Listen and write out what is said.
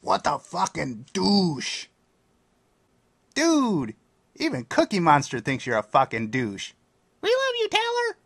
What the fucking douche. Dude, even Cookie Monster thinks you're a fucking douche. We love you, Taylor.